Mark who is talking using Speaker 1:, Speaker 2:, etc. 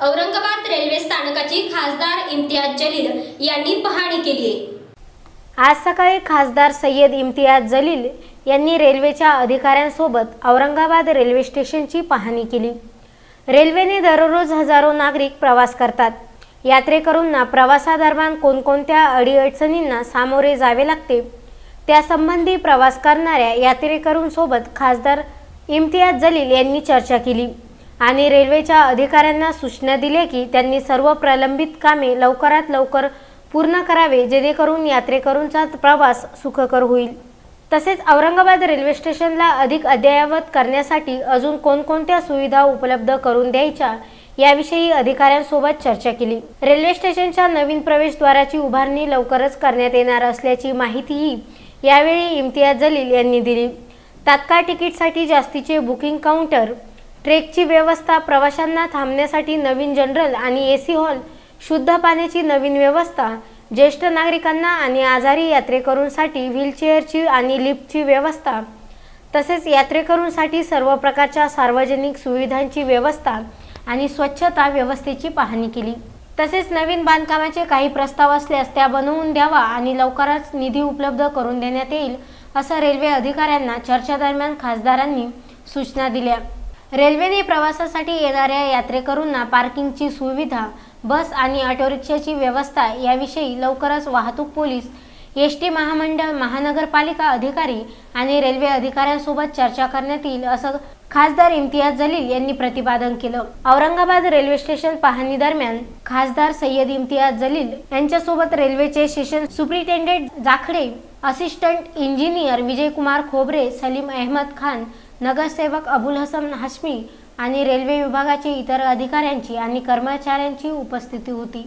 Speaker 1: Aurangabad railway स्थानकाची खासदार इम्तियाज जलील यांनी पाहणी केली आहे.
Speaker 2: आज सकाळी खासदार सय्यद इम्तियाज जलील यांनी रेल्वेच्या अधिकाऱ्यांसोबत औरंगाबाद रेल्वे स्टेशनची पाहणी केली. रेल्वेने दररोज हजारो नागरिक प्रवास करतात. यात्रेकरूंना प्रवासादरम्यान कोणकोणत्या अडीअडचणींना सामोरे जावे लागते त्यासंबंधी प्रवास करणाऱ्या यात्रेकरूंसोबत खासदार इम्तियाज जलील यांनी चर्चा केली. आणि रेल्वेच्या अधिकाऱ्यांना सूचना दिल्या की त्यांनी सर्व प्रलंबित कामे लवकरात लवकर पूर्ण करावे जेणेकरून यात्रेकरूंचा प्रवास सुखकर होईल. तसेच औरंगाबाद रेल्वे स्टेशनला अधिक अद्ययावत करण्यासाठी अजून कोणकोणत्या सुविधा उपलब्ध करून द्यायच्या याविषयी अधिकाऱ्यांसोबत चर्चा केली. रेल्वे स्टेशनच्या नवीन प्रवेशद्वाराची उभारणी लवकरच करण्यात येणार असल्याची माहितीही यावेळी इम्तियाज जलील यांनी दिली. तात्काळ तिकीटसाठी जास्तीचे बुकिंग काउंटर ट्रेकची व्यवस्था प्रवाशांना थांबण्यासाठी नवीन जनरल आणि ए सी हॉल शुद्ध पाण्याची नवीन व्यवस्था ज्येष्ठ नागरिकांना आणि आजारी यात्रेकरूंसाठी व्हीलचेअरची आणि लिफ्टची व्यवस्था तसेच यात्रेकरूंसाठी सर्व प्रकारच्या सार्वजनिक सुविधांची व्यवस्था आणि स्वच्छता व्यवस्थेची पाहणी केली. तसेच नवीन बांधकामाचे काही प्रस्ताव असल्यास त्या बनवून द्यावा आणि लवकरच निधी उपलब्ध करून देण्यात येईल असं रेल्वे अधिकाऱ्यांना चर्चेदरम्यान खासदारांनी सूचना दिल्या. रेल्वेने प्रवासासाठी येणाऱ्या यात्रेकरूंना पार्किंगची सुविधा बस आणि ऑटो रिक्षाची व्यवस्था याविषयी लवकरच वाहतूक पोलीस एस टी महामंडळ महानगरपालिका अधिकारी आणि रेल्वे अधिकाऱ्यांसोबत चर्चा करण्यात येईल असं खासदार इम्तियाज जलील यांनी प्रतिपादन केलं. औरंगाबाद रेल्वे स्टेशन पाहणी दरम्यान खासदार सय्यद इम्तियाज जलील यांच्यासोबत रेल्वेचे station superintendent Jakhade assistant engineer Vijaykumar Khobre Salim Ahmed Khan नगरसेवक अबुल हसन हाशमी आणि रेल्वे विभागाचे इतर अधिकाऱ्यांची आणि कर्मचाऱ्यांची उपस्थिती होती.